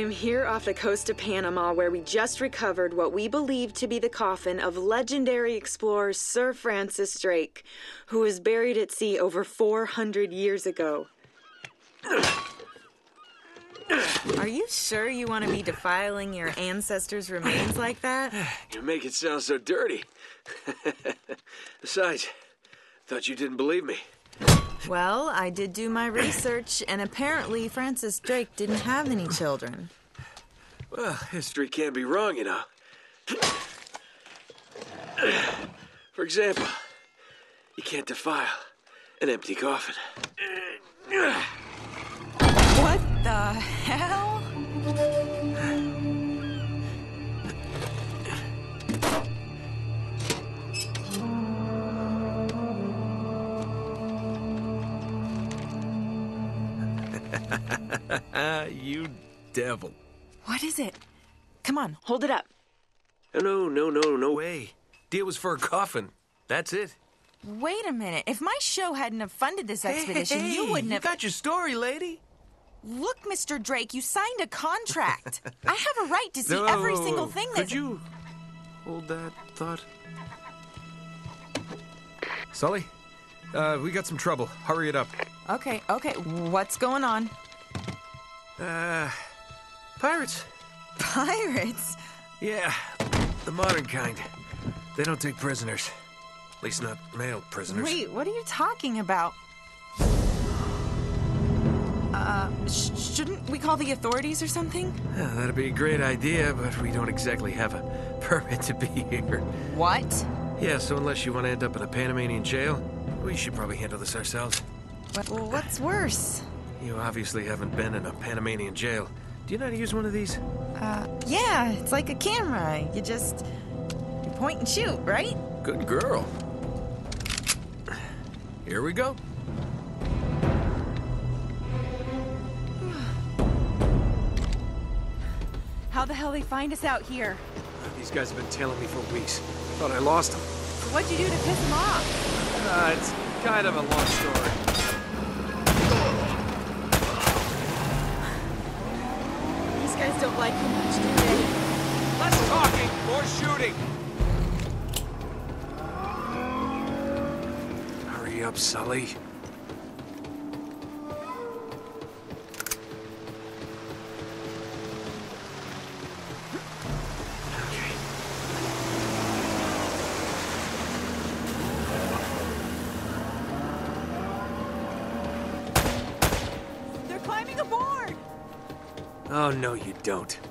I'm here off the coast of Panama where we just recovered what we believe to be the coffin of legendary explorer Sir Francis Drake, who was buried at sea over 400 years ago. Are you sure you want to be defiling your ancestors' remains like that? You make it sound so dirty. Besides, thought you didn't believe me. Well, I did do my research, and apparently Francis Drake didn't have any children. Well, history can't be wrong, you know. For example, you can't defile an empty coffin. What the hell? you devil. What is it? Come on, hold it up. No, no, no, no way. Deal was for a coffin. That's it. Wait a minute. If my show hadn't have funded this expedition, you wouldn't have. you got your story, lady. Look, Mr. Drake, you signed a contract. I have a right to see No, every single thing that. Could you hold that thought? Sully, uh, we got some trouble. Hurry it up. Okay, okay. What's going on? Uh, pirates. Pirates? Yeah, the modern kind. They don't take prisoners. At least not male prisoners. Wait, what are you talking about? Uh, sh- shouldn't we call the authorities or something? Yeah, that'd be a great idea, but we don't exactly have a permit to be here. What? Yeah, so unless you want to end up in a Panamanian jail, we should probably handle this ourselves. Well, what's worse? You obviously haven't been in a Panamanian jail. Do you know how to use one of these? Uh, yeah, it's like a camera. You just you point and shoot, right? Good girl. Here we go. How the hell they find us out here? These guys have been tailing me for weeks. Thought I lost them. What'd you do to piss them off? Uh, it's kind of a long story. These guys don't like you much, do they? Less talking, more shooting. Hurry up, Sully. Oh, no, you don't.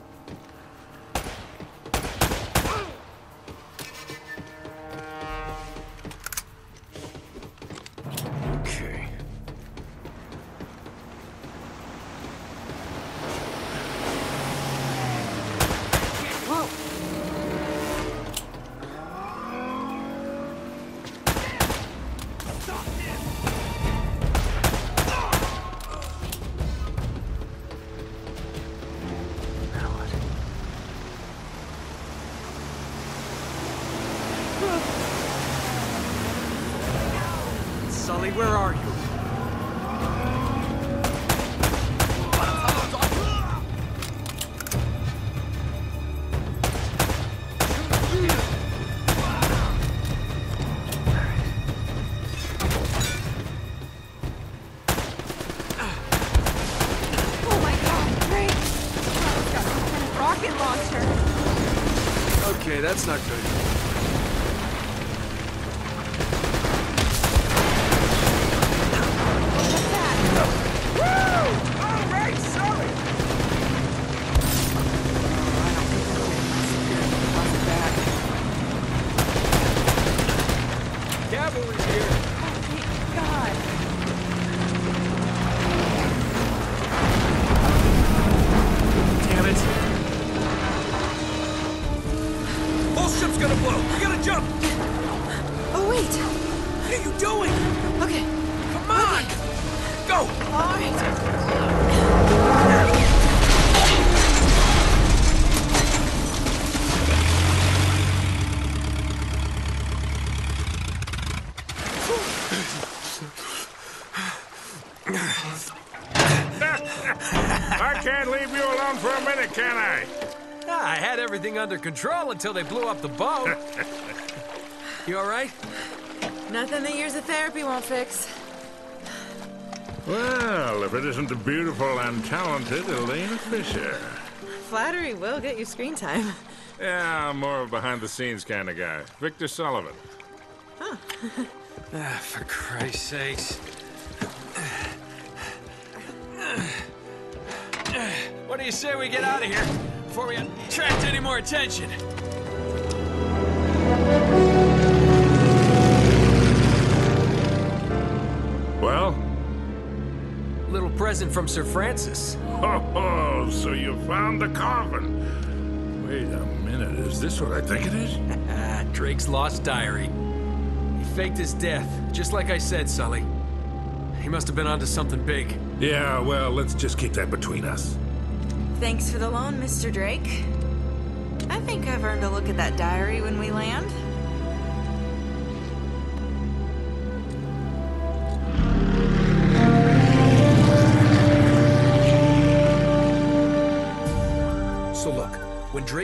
Sully, where are you? I can't leave you alone for a minute, can I? Ah, I had everything under control until they blew up the boat. you all right? Nothing the years of therapy won't fix. Well, if it isn't the beautiful and talented Elena Fisher. Flattery will get you screen time. Yeah, I'm more of a behind-the-scenes kind of guy. Victor Sullivan. Ah, for Christ's sakes. What do you say we get out of here before we attract any more attention? Present from Sir Francis. Oh, oh, so you found the coffin. Wait a minute, is this what I think it is? Drake's lost diary. He faked his death, just like I said, Sully. He must have been onto something big. Yeah, well, let's just keep that between us. Thanks for the loan, Mr. Drake. I think I've earned a look at that diary when we land.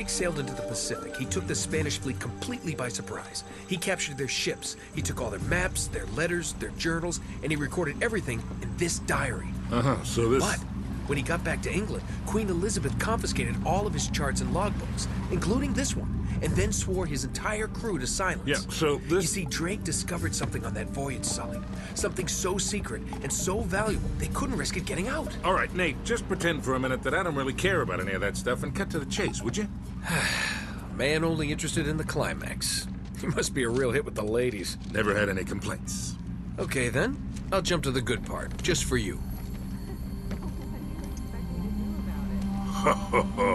Drake sailed into the Pacific, he took the Spanish fleet completely by surprise. He captured their ships, he took all their maps, their letters, their journals, and he recorded everything in this diary. Uh-huh, so this... But when he got back to England, Queen Elizabeth confiscated all of his charts and logbooks, including this one, and then swore his entire crew to silence. Yeah, so this- You see, Drake discovered something on that voyage, Sully. Something so secret and so valuable, they couldn't risk it getting out. All right, Nate, just pretend for a minute that I don't really care about any of that stuff and cut to the chase, would you? Man only interested in the climax. He must be a real hit with the ladies. Never had any complaints. Okay, then. I'll jump to the good part, just for you. Ho, ho, ho.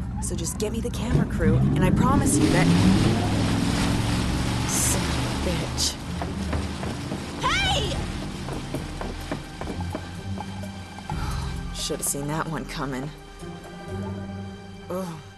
So just get me the camera crew, and I promise you that. Son of a bitch. Hey! Should have seen that one coming. Ugh.